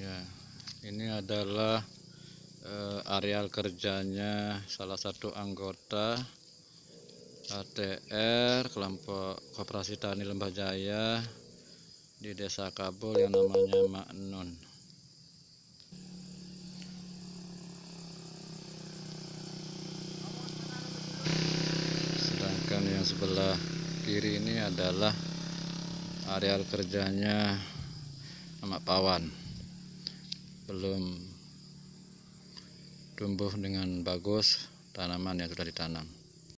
Ya, ini adalah eh, areal kerjanya salah satu anggota ATR kelompok Koperasi Tani Lembah Jaya di Desa Kabul yang namanya Maknun. Sedangkan yang sebelah kiri ini adalah areal kerjanya Amak Pawan. Belum tumbuh dengan bagus tanaman yang sudah ditanam.